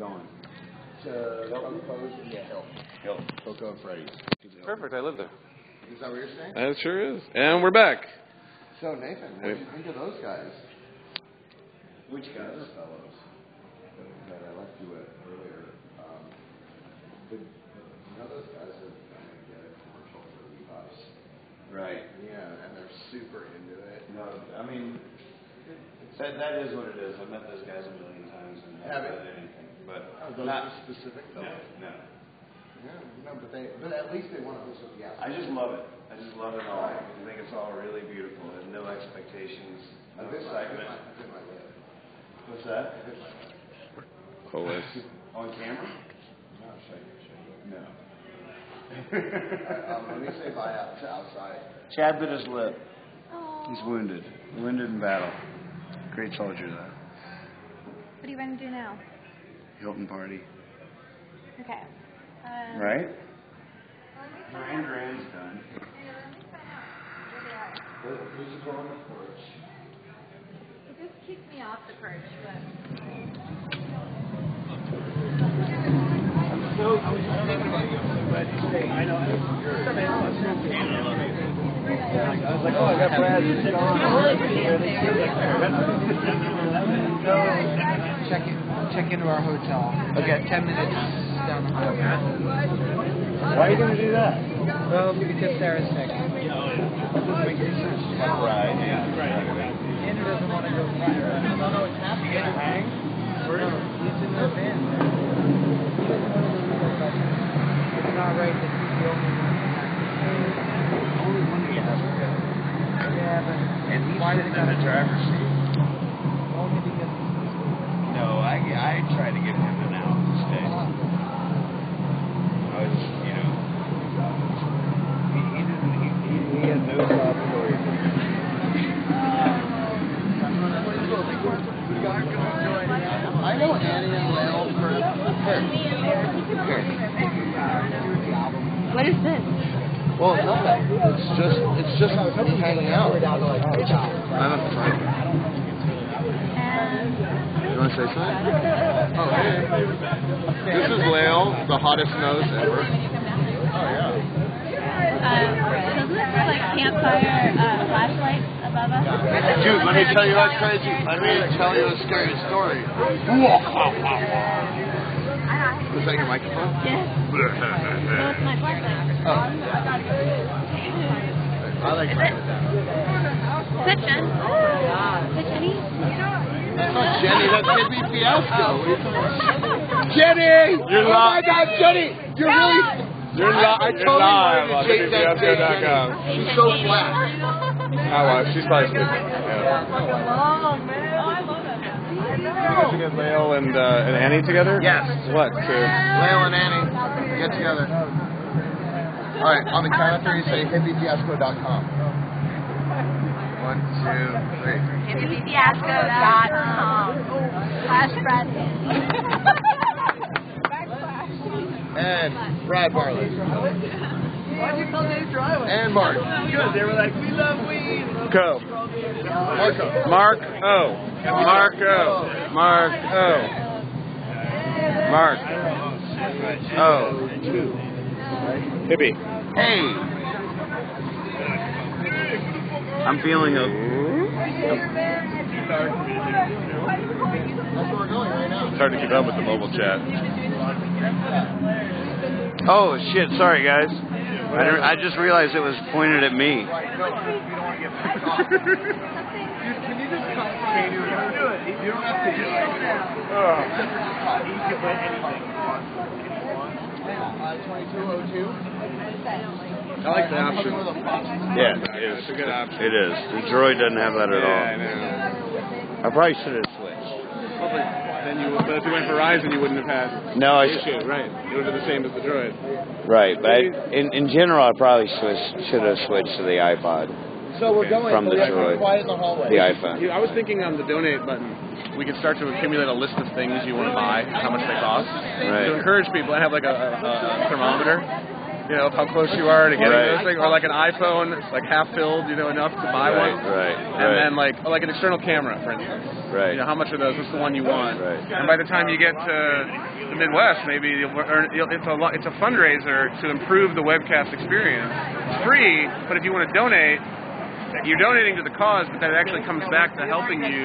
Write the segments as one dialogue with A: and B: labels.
A: Going.
B: To Coco's, yeah, Hill.
A: Hill.
B: Coco and Freddy's.
C: Perfect. I live there.
B: Is that what you're saying?
C: That sure is. And we're back.
B: So Nathan, what do you think of those guys?
A: Which guys?
B: Other fellows that, that I left you with earlier. Um, the, you know those guys are gonna get a commercial for Levi's.
A: Right.
B: Yeah, and they're super into it.
A: No, I mean, that that is what it is. I've met those guys a million times and
B: Have
A: haven't
B: you?
A: said anything. But
B: Are those
A: not
B: specific
A: no,
B: though?
A: no.
B: Yeah, no, but they, but at least they want to host with the
A: I just love it. I just love it all. I think it's all really beautiful and no expectations, no
B: I did my, I did
A: excitement.
B: my, I my.
A: What's that?
B: I did my lip.
C: Oh, it's
A: On camera?
B: No, show you, show you.
A: No.
B: Um, let me say bye out to outside.
A: Chad bit his lip. He's wounded. Wounded in battle. Great soldier though.
D: What do you want to do now?
A: Hilton party.
D: Okay. Um,
A: Right? Nine grand's done.
B: Who's going to porch?
D: It just kicked me off the perch, but. So, I was thinking about you, but I know. I
E: was like, oh, I got Brad. He's
F: on.
E: Check in, check into our hotel. Okay. Ten minutes down the highway.
A: Why are you gonna do that?
E: Well, because Sarah's sick.
A: Right,
E: Andrew doesn't want to go fly. I don't know what's happening. He's gonna hang? No, he's in the van. He doesn't want to go fly, but it's not right that he's the only one.
A: Only one of has.
E: Yeah, but
A: And he's sitting in the driver's seat.
C: Hottest nose ever.
D: doesn't it have like campfire uh, flashlights above us?
B: Dude, let me tell you what's crazy. Let me tell you a scary story.
C: Was that your microphone?
D: Yes. Well, it's my flashlight.
B: Oh. I like
D: Is it? Is that Jen? Is that Jenny?
B: That's not Jenny, that's Hippie Fiasco. What are you talking about? Jenny!
C: You're
B: oh my
C: li-
B: god, Jenny! You're really.
C: You're,
B: I,
C: li-
B: I
C: you're
B: totally
C: live on
B: to take that date,
C: hippiefiasco.com.
B: She's so flat.
C: Oh, well, she's probably sleeping. Yeah.
D: Oh, man. Oh, I love that.
C: You guys to get Lale and, uh, and Annie together?
B: Yes.
C: What? To,
B: Lale and Annie, get together. All right, on the count of three, say hippiefiasco.com. One, two, three.
D: HippieFiasco.com. Um, Slash Brad
B: And Brad Barley. And Mark.
A: Because they were like, we love weed.
C: Go.
B: Marco.
C: Mark O. Mark O. Mark O. Mark O. Hippie.
A: Hey. I'm feeling a.
B: That's where we're going right now.
C: It's hard to keep up with the mobile chat.
A: Oh shit! Sorry guys. I, didn't- I just realized it was pointed at me.
B: Right, no, we don't want to get back off. Dude, can you just come from me? You don't do it. You don't have to do it. Except for just. You can put anything. Uh, 2202.
C: I like the option.
B: With a fox.
A: Yeah, it is.
C: It's a good option.
A: It is. The droid doesn't have that at
C: Yeah, I
A: all.
C: know.
A: I probably should have switched.
C: Then you, but if you went Verizon, you wouldn't have had
A: No, I
C: the issue, right? It would have been the same as the Droid.
A: right, but I, in in general, I probably switched, should have switched to the iPod,
B: So we're going.
A: From
B: but
A: the
B: we have to
A: droid.
B: be quiet in the hallway.
A: the iPhone.
C: I was thinking on the donate button, we could start to accumulate a list of things you want to buy, and how much they cost,
A: Right.
C: to encourage people. I have like a, a, a thermometer, you know, how close you are to getting
A: Right.
C: those things, or like an iPhone, like half filled, you know, enough to buy
A: Right,
C: one.
A: right,
C: And
A: right.
C: then like like an external camera, for instance.
A: Right.
C: You know, how much of those? What's the one you want?
A: Right.
C: And by the time you get to the Midwest, maybe you'll earn, you'll, it's a it's a fundraiser to improve the webcast experience. It's free, but if you want to donate, you're donating to the cause, but that actually comes back to helping you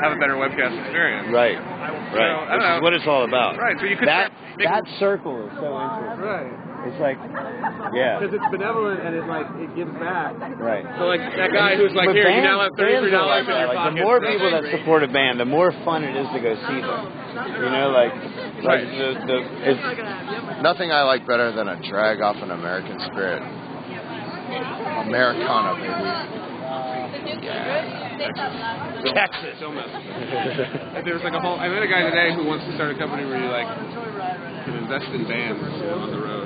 C: have a better webcast experience.
A: Right.
C: So,
A: Right.
C: Don't
A: Which
C: know.
A: is what it's all about.
C: Right. So you could
A: That that circle is so interesting.
C: right
A: It's like, yeah.
C: because it's benevolent and it like it gives back.
A: Right.
C: So like that guy who's like,
A: But
C: here, you now have thirty three
A: bands
C: dollars
A: like
C: in your.
A: Like,
C: pocket.
A: the more people that support a band, the more fun it is to go see them. You know, like, like
C: Right.
A: the the it's
B: Nothing I like better than a drag off an American spirit. Americana, baby.
A: Texas.
C: So messed. Like, There was like a whole. I met a guy today who wants to start a company where you like can invest in bands on the road.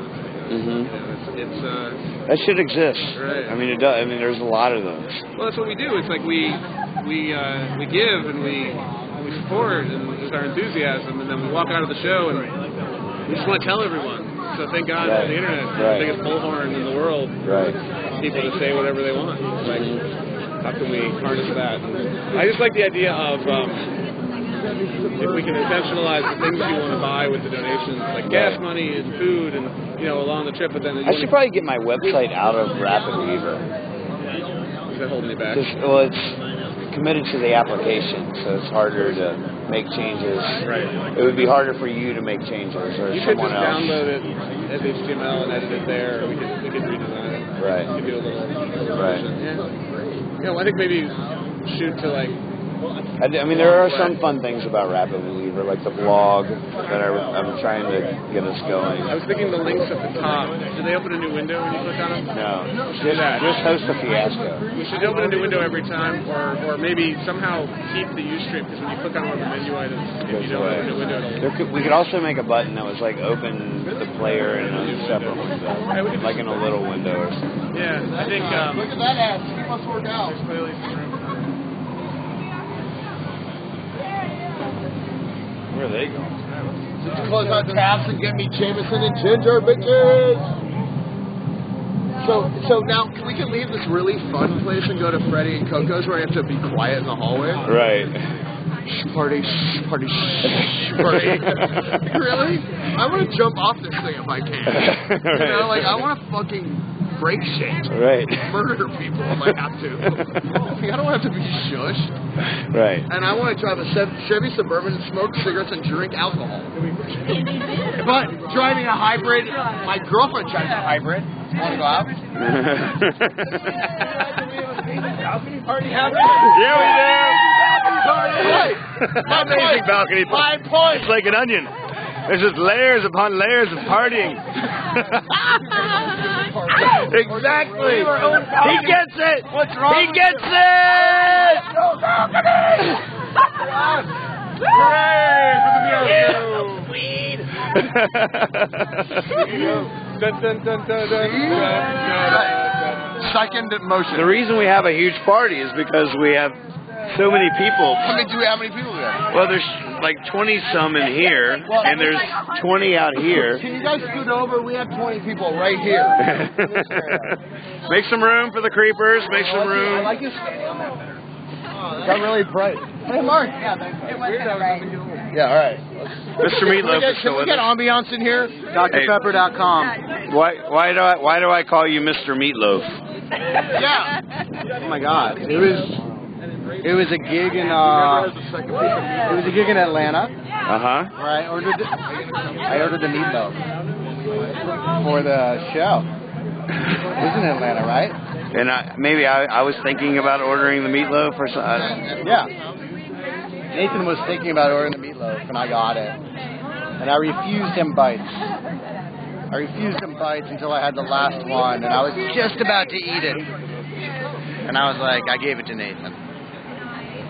A: Hmm
C: it's it's uh.
A: That should exist.
C: Right.
A: I mean, it does. I mean, there's a lot of those.
C: Well, that's what we do. It's like we we uh, we give and we we support and it's our enthusiasm, and then we walk out of the show and we just want to tell everyone. So thank God
A: Right.
C: for the internet,
A: Right.
C: the biggest bullhorn in the world.
A: Right.
C: People to say whatever they want. Like, how can we harness that? I just like the idea of um, if we can intentionalize the things you want to buy with the donations, like gas money and food, and you know along the trip. But then
A: I should probably get my website out of Rapid Weaver.
C: is that holding you back?
A: Just, well, it's committed to the application, so it's harder to make changes.
C: Right.
A: It would be harder for you to make changes or
C: You could just
A: else.
C: download it as HTML and edit it there. Or we could we could redesign it.
A: Right.
C: We could do a little. little
A: Right.
C: version. Yeah. Yeah. Well, I think maybe shoot to like
A: I, d- I mean, there are some fun things about Rapid Weaver, like the blog that I, am trying to get us going.
C: I was thinking the links at the top. Do they open a new window when you click on them?
A: No,
C: Do
A: just,
C: that.
A: just host a fiasco.
C: We should open a new window every time, or or maybe somehow keep the Ustream because when you click on one of the menu items, if you
A: Goes
C: don't
A: away.
C: open a window, it'll
A: There could, we could also make a button that was like open the player in a separate window, like in a little window or something.
C: Yeah, I think um,
B: Look at that ass. He must work out.
C: there's clearly some room for.
A: Where are they going?
B: Close our tabs and get me Jameson and ginger, bitches. So, so now we can leave this really fun place and go to Freddy and Coco's where I have to be quiet in the hallway.
A: Right.
B: Shh, party, shh, party, shh, party. really? I want to jump off this thing if I can. You know, like I want to fucking break shit,
A: Right.
B: murder people if I have to. I don't have to be shushed.
A: Right.
B: And I want to drive a Chevy Suburban and smoke cigarettes and drink alcohol. but driving a hybrid, my girlfriend drives a hybrid. Want to go out?
A: Yeah, we
B: Right. Five
A: Amazing
B: points.
A: balcony.
B: Five points.
A: It's like an onion. There's just layers upon layers of partying. exactly. He gets it.
B: What's wrong
A: He gets it.
B: Second motion.
A: the reason we have a huge party is because we have so many people.
B: How many do we? How many people do we have?
A: Well, there's like 20 some in here, and there's 20 out here.
B: Can you guys scoot over? We have 20 people right here.
A: Make some room for the creepers. Make some room.
B: I like you standing on that better. Got really bright. Hey, Mark. Yeah,
D: It was kind of right.
B: Yeah, all right.
A: Mr. Meatloaf
B: Can
A: is
B: we
A: still
B: get,
A: with
B: can we get ambiance in here?
E: DrPepper.com.
A: Why, why do I why do I call you Mr. Meatloaf?
B: Yeah.
E: Oh my God, it was it was a gig in uh it was a gig in Atlanta
A: Uh huh.
E: where I ordered the, I ordered the meatloaf for the show. It was in Atlanta, right?
A: And I, maybe I, I was thinking about ordering the meatloaf or something.
E: Yeah. Nathan was thinking about ordering the meatloaf, and I got it. And I refused him bites. I refused him bites until I had the last one, and I was just about to eat it. And I was like, I gave it to Nathan.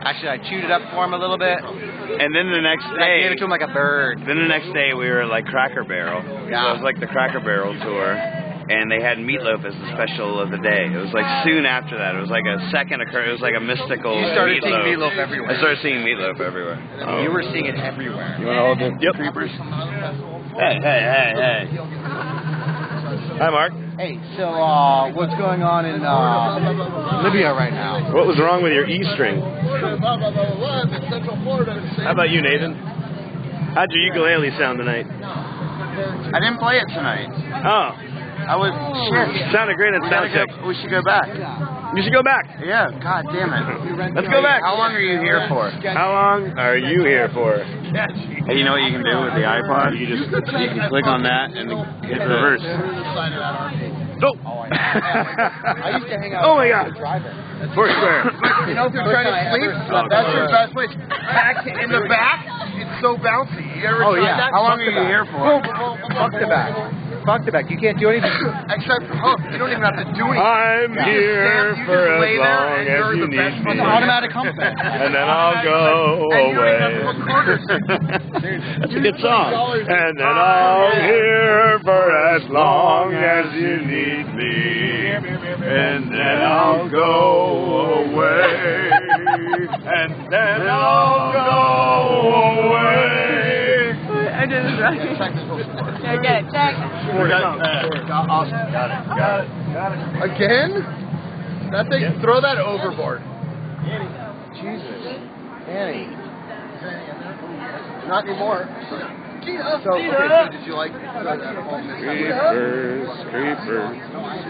E: Actually, I chewed it up for him a little bit.
A: And then the next
E: day, I gave it to him like a bird.
A: then the next day we were like Cracker Barrel.
E: Yeah.
A: It was like the Cracker Barrel tour, and they had meatloaf as the special of the day. It was like soon after that. It was like a second occur. It was like a mystical.
E: You started seeing
A: meatloaf.
E: meatloaf everywhere.
A: I started seeing meatloaf everywhere. Oh.
E: You were seeing it everywhere.
A: You want to hold the
E: Yep.
A: creepers? Hey, hey, hey, hey.
F: Hi, Mark.
B: Hey, so uh, what's going on in uh, Libya right now?
F: What was wrong with your E string? How about you, Nathan? How'd your ukulele sound tonight?
A: I didn't play it tonight.
F: Oh,
A: I was shit.
F: sounded great at
A: We
F: sound check.
A: go, we should go back.
F: You should go back.
A: Yeah, god damn it.
F: Let's go back.
A: How long are you here for?
F: How long are you here for?
A: Hey, you know what you can do with the iPod? You just you can click on that and hit reverse.
F: Oh.
B: oh I used to hang out.
F: oh my
B: with
F: God.
B: the driver.
F: Foursquare.
B: You know, if you're trying to sleep, that's your best place. Back in the back, it's so bouncy. You ever
E: Oh, yeah.
B: that?
A: How long
B: Fuck
A: are you
B: back.
A: here for?
B: Fuck the back.
E: Fuck the back. You can't do anything.
B: Except hook. You don't even have to do anything.
F: I'm
B: You
F: here
B: stand-
F: for as long as
B: you're
F: you
B: the best
F: need me.
B: fucking automatic hump
F: And then I'll go
B: And
F: away.
B: even have to record it.
F: That's a good song. And then I'll here for as long as you need me. And then I'll go away. And then I'll go away.
D: I did it right.
B: Technical support.
D: Okay, check.
B: Awesome. Got it. Got it. Got it. Again? That thing, throw that overboard. Jesus. Annie. Not anymore. So, okay, so did you like that whole mix?
F: Creepers, creepers,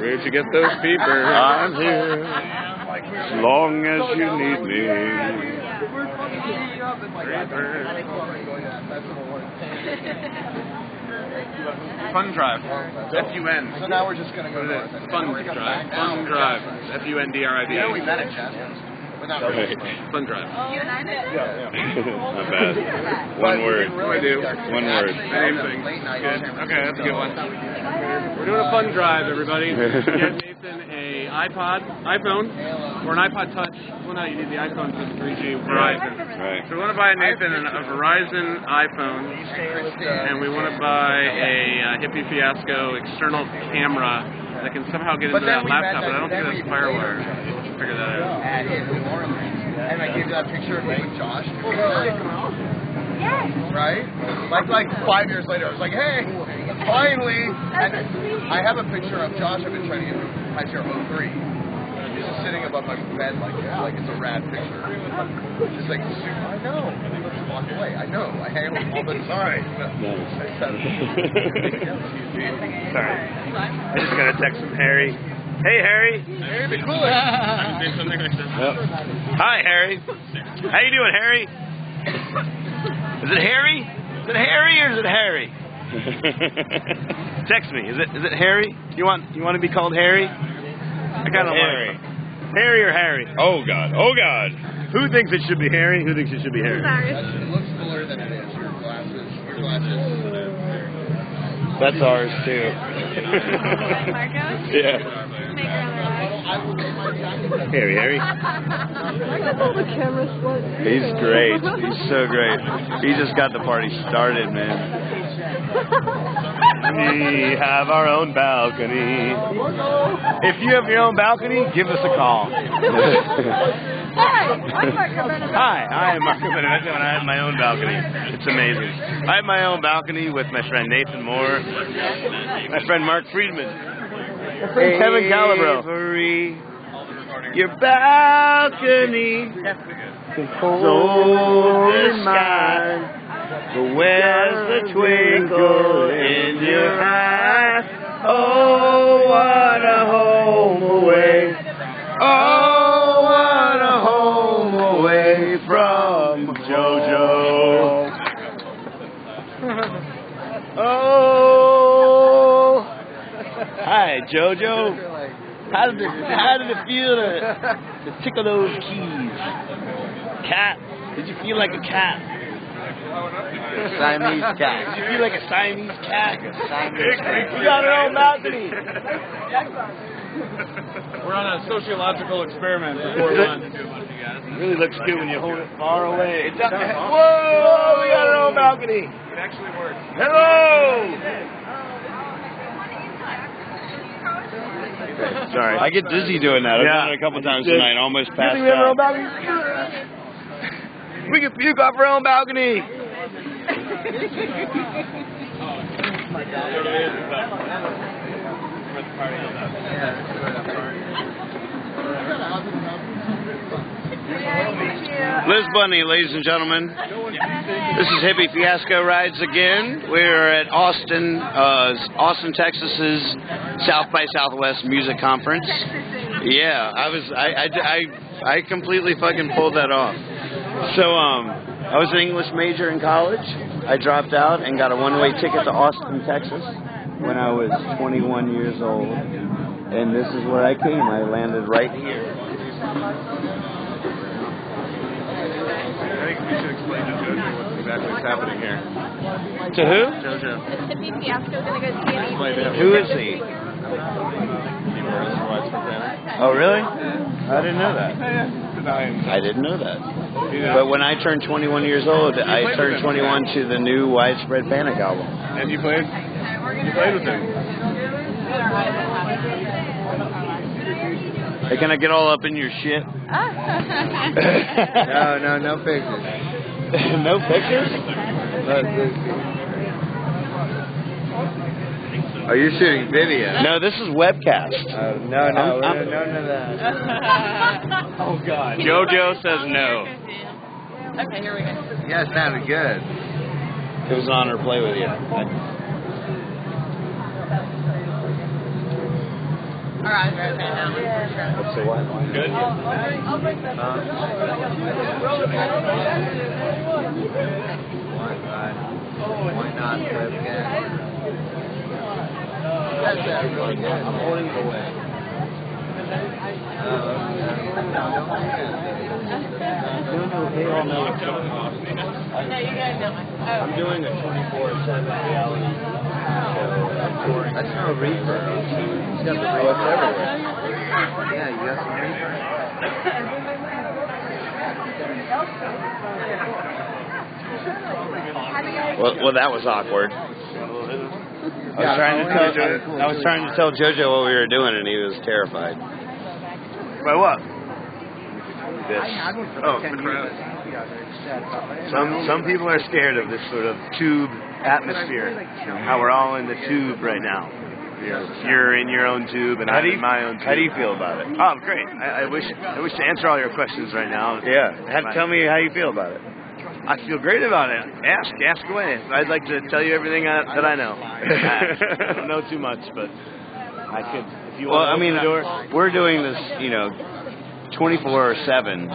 F: where'd you get those peepers? I'm here, as long as you need me.
C: Fun Drive. F-U-N.
B: So now we're just going to go
C: What it
B: north.
C: is. Fun Drive. Fun Drive. F-U-N-D-R-I-V.
B: You know, we met at Jasmine's. But not really.
C: Fun Drive.
F: Not bad. One word.
C: I do.
F: One word.
C: Same thing. Good. Okay, that's a good one. We're doing a fun drive, everybody. We get Nathan a iPod, iPhone, or an iPod Touch. Well, no, you need the iPhone for the 3G Verizon.
F: Right.
C: So we want to buy Nathan an- a Verizon iPhone, and we want to buy a uh, Hippie Fiasco external camera that can somehow get into that laptop, but I don't think that's FireWire. Figure that out.
B: At in New Orleans. And I gave you that picture of me with Josh. Right? Like like five years later, I was like, hey, finally. And I have a picture of Josh I've been trying to get from High Sierra 03. He's just sitting above my bed like like it's a rad picture. Just like super, I know. And he just walked away. I know. I hang him all the time.
F: Sorry. I just got a text from Harry. Hey, Harry.
B: Very be cool.
F: Yep. Hi, Harry. How you doing, Harry? Is it Harry? Is it Harry or is it Harry? Text me. Is it is it Harry? You want you want to be called Harry? I kind of
A: Harry.
F: like Harry or Harry.
A: Oh god. Oh god.
F: Who thinks it should be Harry? Who thinks it should be Harry?
B: It looks cooler than it is. Your glasses. Your glasses.
A: That's ours too.
D: Marco?
A: yeah.
D: Make her other
F: Harry, Harry.
A: He's great. He's so great. He just got the party started, man.
F: We have our own balcony. If you have your own balcony, give us a call.
D: Hi, I'm Marco Benevento.
F: Hi, I am Marco Benevento, and I have my own balcony. It's amazing. I have my own balcony with my friend Nathan Moore, my friend Mark Friedman, friend Kevin Calabro. Your balcony hold is mine. But where's the twinkle in your eye? Oh, what a home JoJo. How did it, how did it feel to, to tickle those keys? Cat, did you feel like a cat?
A: Siamese cat.
F: Did you feel like a Siamese cat?
A: Siamese cat.
F: We got our own balcony.
C: We're on a sociological experiment before lunch.
F: It really looks good when you hold it far away. It's up- Whoa, we got our own balcony.
C: It actually works.
F: Hello. Sorry.
A: I get dizzy doing that. I've
F: Yeah.
A: done it a couple times
F: Did-
A: tonight. Almost passed
F: we have our own
A: out.
F: We can puke off our own balcony.
A: Liz Bunny, ladies and gentlemen. This is Hippie Fiasco Rides again. We're at Austin, uh, Austin, Texas's South by Southwest Music Conference. Yeah, I was, I, I, I, I completely fucking pulled that off. So, um, I was an English major in college. I dropped out and got a one-way ticket to Austin, Texas, when I was 21 years old. And this is where I came. I landed right here.
C: I should explain to JoJo what's exactly what's happening here.
A: To who?
C: JoJo.
D: Is Hippie Fiasco gonna go see any?
C: Explain to him.
A: Who is he? Oh, really? I didn't know that. I didn't know that. But when I turned 21 years old, I turned 21 to the new Widespread Panic album.
C: And you played? You played with him.
A: Hey, can I get all up in your shit?
E: No, no, no pictures.
A: no pictures?
E: Are you shooting video?
A: No, this is webcast.
E: Oh, no, no,
A: I'm- I'm-
E: no, none of that.
C: Oh God. JoJo says no.
D: Okay, here we go.
E: Yeah, it sounded good.
A: It was an honor to play with you.
D: Right, right now.
A: Let's say what?
C: Good.
E: Why not? Why not? That's that really good.
A: I'm holding.
E: Oh, do that.
A: No,
D: you guys know. Oh.
A: I'm doing a 24/7 reality show.
E: That's no reverb. It's got the
A: Oh, it's everywhere.
E: Yeah, you got some reverb.
A: Well, well, that was awkward. I was trying to tell. I was trying to tell JoJo what we were doing, and he was terrified.
C: By what?
F: This.
C: Oh, the.
F: Some some people are scared of this sort of tube atmosphere. How we're all in the tube right now. You're in your own tube and
A: How
F: I'm
A: you
F: in my own tube.
A: How do you feel about it?
F: Oh, great. I, I wish I wish to answer all your questions right now.
A: Yeah, How- tell me how you feel about it.
F: I feel great about it. Ask, ask away. I'd like to tell you everything I, that I know. I don't know too much, but I could. If you
A: Well,
F: want to
A: I mean, we're doing this, you know, 24 or 7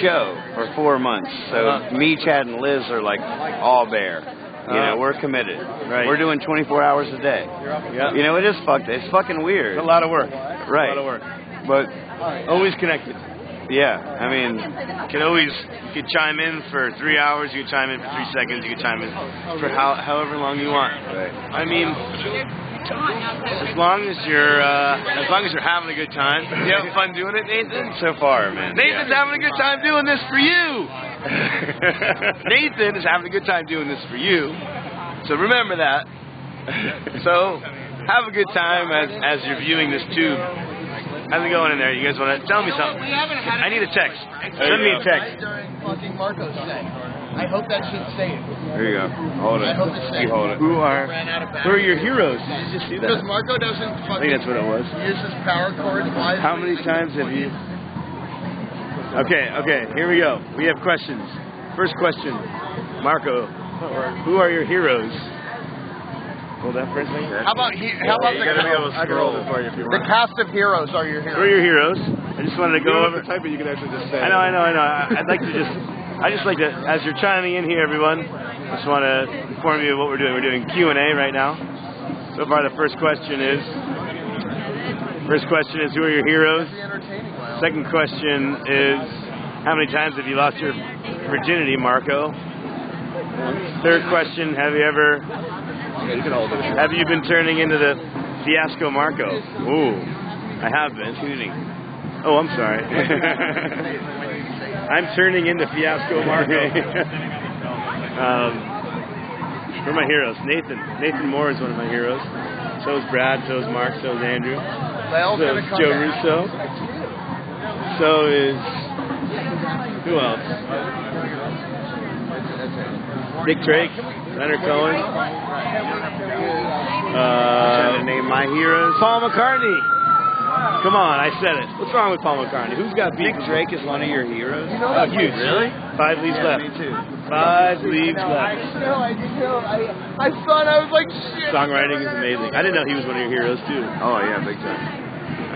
A: show for four months. So uh-huh. me, Chad, and Liz are like all there. You know,
F: Uh,
A: we're committed.
F: right.
A: We're doing 24 hours a day.
F: Yeah.
A: You know, it is fucked. It's fucking weird.
F: It's a lot of work.
A: Right.
F: A lot of work.
A: But
F: Always connected.
A: yeah, I mean,
F: You can always you can chime in for three hours. You can chime in for three seconds. You can chime in for how, however long you want.
A: Right.
F: I mean, as long as you're uh, as long as you're having a good time. You having fun doing it, Nathan?
A: so far, man.
F: Nathan's having a good time doing this for you. Nathan is having a good time doing this for you. So remember that. So have a good time as as you're viewing this tube. How's it going in there? You guys want to tell me something? I need a text. Send me a text.
B: During fucking Marco's set. I hope that shit stays.
A: There you go. Hold it.
B: I hope it stays.
A: You hold it.
F: Who are
B: Ran out of
F: who are your heroes? Did you just see that? Because?
B: Marco doesn't
F: I think that's what it was.
B: use his power cord wisely.
F: How many times have you? Okay, okay, here we go. We have questions. First question, Marco. Who are your heroes? Hold that for a second.
B: How about he, how about
F: You
B: the
F: gotta be able to scroll
B: it
F: for you if you
B: The
F: want.
B: cast of heroes are your heroes?
F: Who are your heroes? I just wanted to go over.
C: type it, you can actually just say.
F: I know, I know, I know. I'd like to just, I just like to, as you're chiming in here, everyone, I just want to inform you of what we're doing. We're doing Q and A right now. So far, the first question is, first question is, who are your heroes?
B: Be entertaining, Lyle.
F: Second question is, how many times have you lost your virginity, Marco? Third question, have you ever,
C: You can hold it.
F: have you been turning into the fiasco Marco? Ooh, I have been. Oh, I'm sorry. I'm turning into fiasco Marco. um, who are my heroes? Nathan. Nathan Moore is one of my heroes. So is Brad. So is Mark. So is Andrew.
B: Lyle's
F: So is Joe
B: back.
F: Russo. So is who else? Nick Drake. Leonard Cohen.
A: Trying to
F: Uh,
A: name my heroes.
F: Paul McCartney. Come on, I said it. What's wrong with Paul McCartney? Who's got beef?
A: Nick Drake is one of your heroes.
F: Oh, huge.
A: Really?
F: Five leaves
A: Yeah,
F: left.
A: me too.
F: Five leaves
B: I
F: left.
B: didn't know. I didn't know. I, I saw it. I was like, shit.
F: Songwriting is amazing. I didn't know he was one of your heroes too.
A: Oh yeah, big time.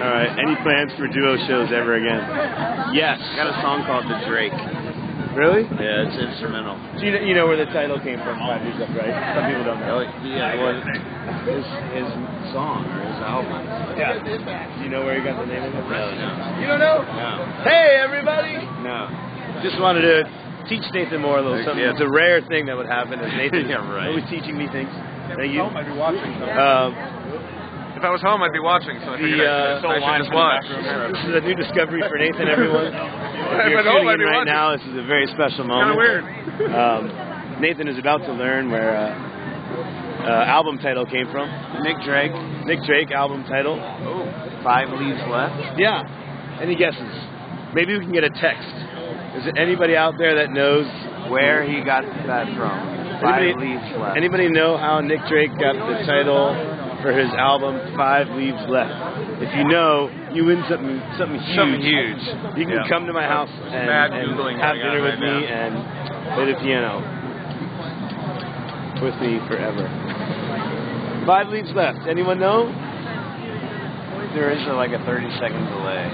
F: All right. Any plans for duo shows ever again? Yes.
A: I got a song called The Drake.
F: Really?
A: Yeah, it's instrumental.
F: So you, know, you know where the title came from, Five Leaves Left, right? Some people don't know.
A: Oh, yeah, well, his his song or his album.
F: Yeah. Do you know where you got the name of it?
A: No, no,
F: You don't know?
A: no,
F: Hey, everybody!
A: no.
F: Just wanted to teach Nathan Moore a little something.
A: Yeah.
F: It's a rare thing that would happen is Nathan
A: Yeah, right.
F: always teaching me things. Thank you.
C: I'd be watching.
F: Um,
C: If I was home, I'd be watching. So I
F: The,
C: figured
F: uh,
C: I, I should just watch.
F: this is a new discovery for Nathan, everyone. If
C: If
F: you're
C: at home,
F: tuning in right
C: watching.
F: now, this is a very special moment.
C: Kind
F: moment.
C: of weird.
F: Um, Nathan is about to learn where uh, uh, album title came from.
A: Nick Drake.
F: Nick Drake album title.
A: Oh, five leaves left.
F: Yeah. Any guesses? Maybe we can get a text. Is there anybody out there that knows?
A: Where he got that from? Five
F: Anybody,
A: leaves left.
F: anybody know how Nick Drake got the title for his album Five Leaves Left? If you know, you win something something huge.
A: Something huge.
F: You can
A: Yeah.
F: come to my house and, and have dinner with
C: right
F: me and play the piano with me forever. Five leaves left. Anyone know?
A: There is a, like a 30 second delay.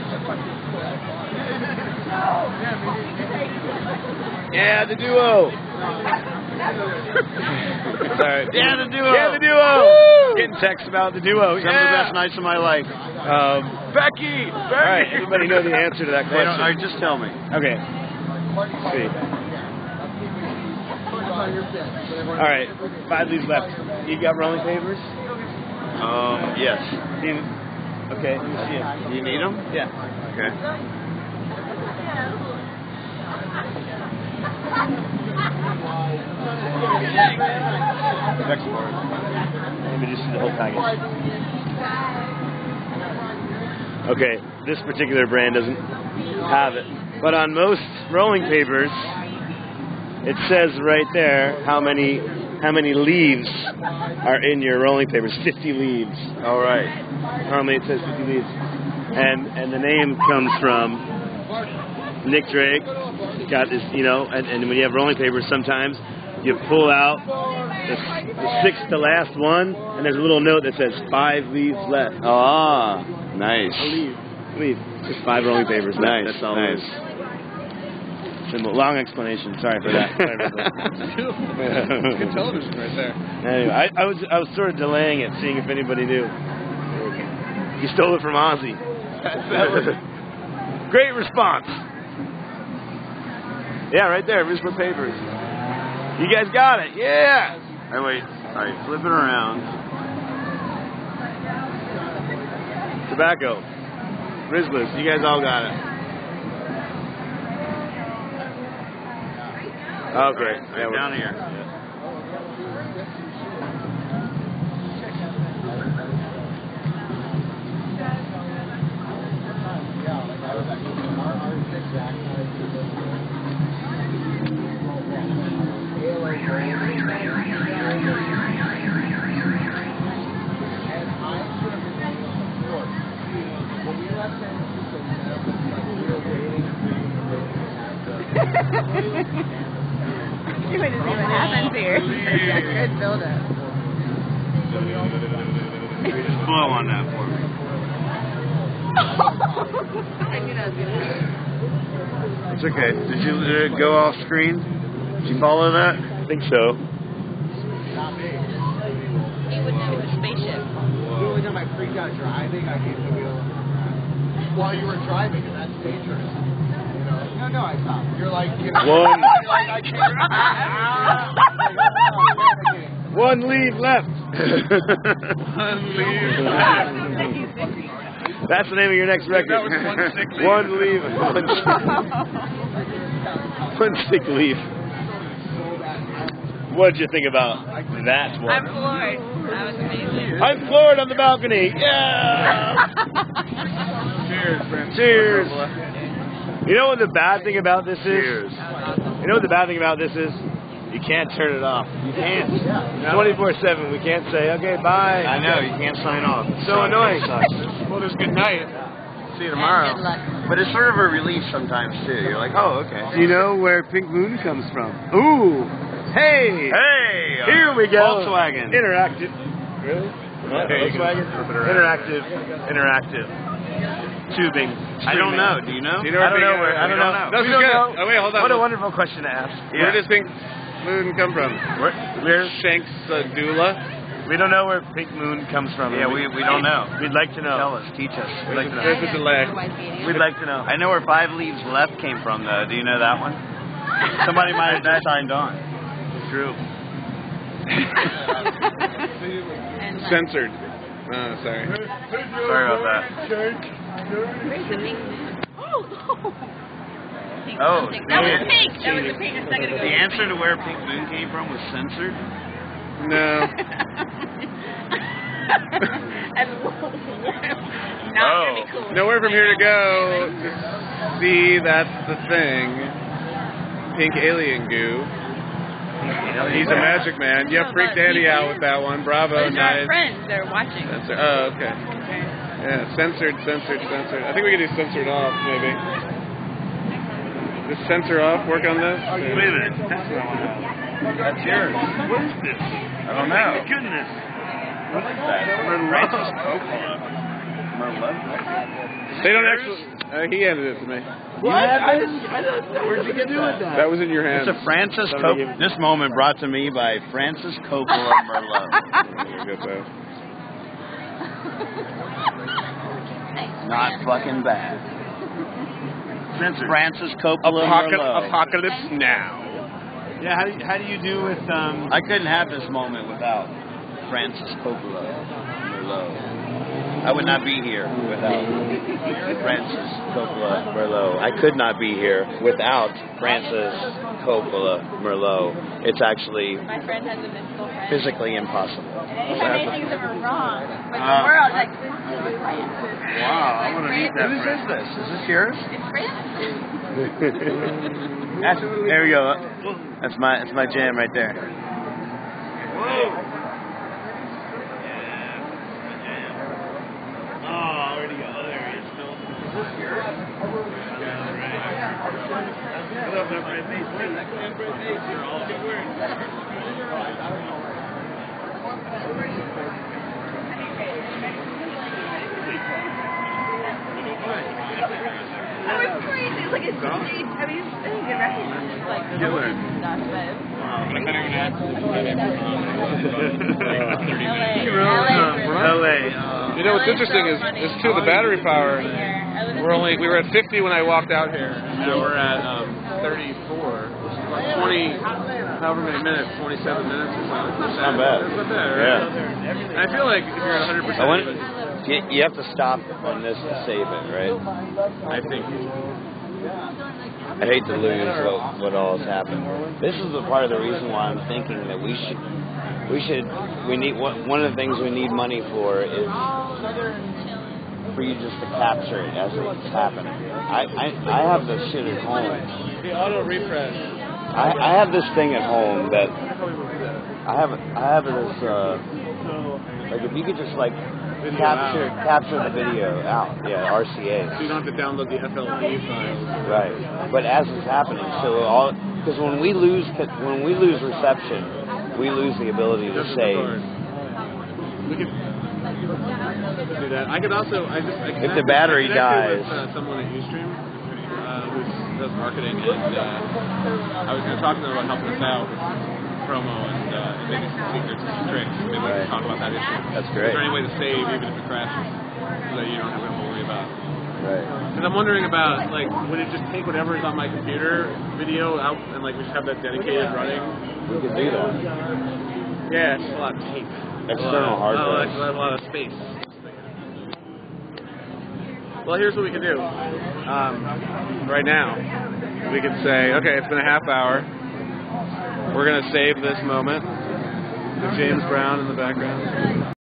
F: Yeah, the duo. Sorry.
A: Yeah, the duo.
F: Yeah, the duo. Getting texts about the duo.
A: Some of the best nights of my life.
F: Um,
C: Becky.
F: all right. Everybody know the answer to that question?
A: all right, just tell me.
F: Okay. Let's see. All right. Five leaves left. You got rolling papers?
A: Um, yes.
F: You- okay. Let me see 'em.
A: You need them?
F: Yeah.
A: Okay.
F: Next part. Let me just see the whole package. Okay, this particular brand doesn't have it. But on most rolling papers, it says right there how many how many leaves are in your rolling papers. 50 leaves.
A: All right.
F: Normally it says 50 leaves. And and the name comes from Nick Drake. Got this, you know, and, and when you have rolling papers, sometimes you pull out the, the sixth to last one, and there's a little note that says five leaves left.
A: Ah, nice.
F: Leave. Leave. Just five rolling papers left.
A: Nice,
F: That's all
A: nice.
F: It is. Long explanation. Sorry for that. Sorry for that.
C: Good television right there.
F: Anyway, I, I was I was sort of delaying it, seeing if anybody knew. You stole it from Ozzy. Was great response. Yeah, right there, Visible Papers. You guys got it. Yeah.
A: All right, wait. All right, flip it around.
F: Tobacco. Rizlas. You guys all got it. Oh, great. Yeah, we're
A: down here.
D: You might just see what happens here. Good build up.
A: Just blow on that for me.
D: I knew that was gonna happen.
A: It's okay. Did you did it go off screen? Did you follow that?
F: I think so.
D: You would know a spaceship.
B: The only time I freaked out driving, I gave the wheel while you were driving, and that's dangerous. You know? No, no, I stopped. You're like, you know,
F: One.
B: you're like, I can't.
F: One lead left. That's the name of your next record.
C: That was one sick leave.
F: One leave. One, one sick leave. What'd you think about that one?
D: I'm floored. That was amazing.
F: I'm floored on the balcony. Yeah.
C: Cheers, friends.
F: Cheers. You know what the bad thing about this is?
A: Cheers.
F: You know what the bad thing about this is? You can't turn it off. You can't. 24/7. We can't say okay, bye.
A: I know you can't sign off. It's
F: So annoying.
A: Sucks.
C: Well, there's good night. See you tomorrow.
A: But it's sort of a relief sometimes too. You're like, oh, okay.
G: Do you know where Pink Moon comes from? Ooh. Hey.
A: Hey, uh,
F: Here we go.
A: Volkswagen.
F: Interactive. Really?
A: Okay, you can-
F: Volkswagen. Interactive. Interactive. Tubing.
A: I don't know. Do you know?
C: Do you know
F: I don't know where. I don't
C: don't
F: know.
C: know. No,
F: We
C: this is
F: don't
C: good.
F: know.
C: Oh, wait, hold on.
F: What a wonderful question to ask.
C: Where does Pink Moon come from?
F: Where, where
C: Shanks uh, Dula.
F: we don't know where Pink Moon comes from.
A: Yeah, we we don't know.
F: We'd like to know.
A: Tell us. Teach us.
F: We'd like to know.
C: There's a delay.
F: We'd like to know.
A: I know where Five Leaves Left came from, though. Do you know that one? Somebody might have just signed on.
F: True.
C: Censored. Oh, sorry.
A: Sorry about that.
D: Where's the pink moon? Oh, no. Pink,
A: Oh,
D: pink. That was pink. That was a pink a second ago.
A: The answer to where Pink Moon came from was censored.
C: No.
D: and not
A: Oh.
D: gonna cool.
C: Nowhere from here to go to see that's the thing. Pink alien goo. He's a magic man. You
D: No,
C: freaked
D: but
C: Andy out with that one. Bravo,
D: Those are our friends. They're watching.
C: That's oh, okay. Yeah, censored, censored, censored. I think we could do censored off, maybe. Just censor off, work on this?
F: Wait a minute. That's what I want to know.
A: That's yours.
F: What is this?
A: I don't know.
F: My goodness.
A: What is that? Francis Coppola. Merlot.
C: They don't actually. Uh, he handed it to me.
F: What? I didn't. I don't know. Where'd you get that?
C: That was in your hand.
A: It's a Francis
F: Somebody
A: Coppola. This moment brought to me by Francis Coppola Merlot.
C: you Get that.
A: Not fucking bad.
F: Censored.
A: Francis Coppola
C: Apoca-
A: Merlot.
C: apocalypse now.
F: Yeah. How do you, how do you do with um?
A: I couldn't have this moment without Francis Coppola Merlot. I would not be here without Francis Coppola Merlot. I could not be here without Francis Coppola Merlot. It's actually
D: My friend has a mystical friend.
A: physically impossible.
D: And anytime many things that wrong, but
A: Ah.
D: the world, like, this is Francis.
F: Wow, I want to meet that
A: Whose is this? Is this yours?
D: It's Francis.
A: That's, there we go. That's my that's my jam right there.
F: Whoa. Oh, already go. Oh, there he is. No. Is this yours? Yeah, right. Hello, my friend. Thanks, thanks, thanks. You're all good words.
D: That was crazy. It's like a stage. I mean, it's really good recognition. Like, the
F: Killer.
D: stuff, but.
F: LA.
C: You know what's interesting is, is too the battery power. We're only we were at 50 when I walked out here. and Now we're at um, 34. Like 20, however many minutes, 27 minutes or so. It's
A: not bad.
C: It's not bad, right? And I feel like if you're at 100,
A: I
C: percent
A: want, you, you have to stop on this to save it, right?
C: I think.
A: I hate to lose what, what all has happened. This is the part of the reason why I'm thinking that we should, we should, we need one one of the things we need money for is for you just to capture it as it's happening. I I, I have this shit at home.
C: The auto refresh.
A: I, I have this thing at home that I have I have this uh like if you could just like capture capture the video out yeah RCA
C: So you don't have to download the FLV files.
A: right but as it's happening so all because when we lose when we lose reception we lose the ability to save.
C: We could do that. I could also. I just. I
A: If the battery dies.
C: With, uh, someone at Ustream uh, who does marketing, and uh, I was going to talk to them about helping us out with promo and uh, maybe some secrets and some tricks. Maybe we can talk about that issue.
A: That's great.
C: Is there any way to save even if it crashes, so that you don't have to worry about?
A: right
C: Because I'm wondering about like, would it just take whatever is on my computer video out and like we just have that dedicated running?
A: we could do that
C: Yeah, it's a lot of tape.
A: External
C: a
A: hard
C: a lot,
A: drive.
C: a lot of space. Well, here's what we can do. Um, right now, we could say, okay, it's been a half hour. We're gonna save this moment with James Brown in the background.